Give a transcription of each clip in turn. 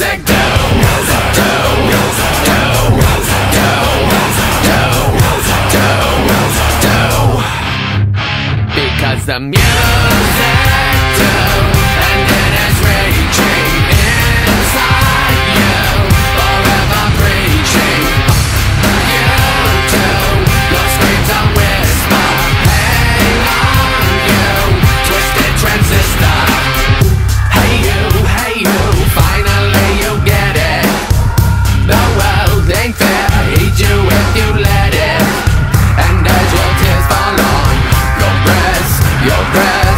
music go. Because the music. Your breath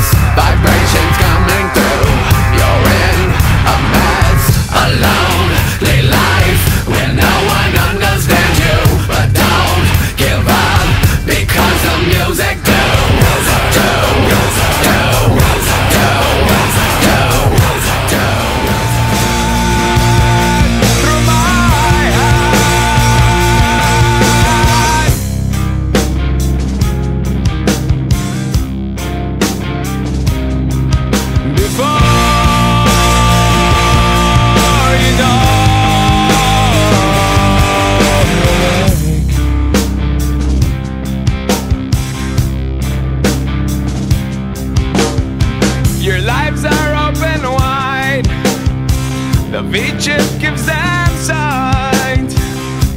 of Egypt gives them sight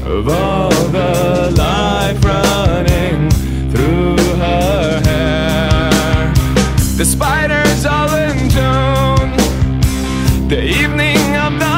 of all the life running through her hair. The spider's all in tune, the evening of the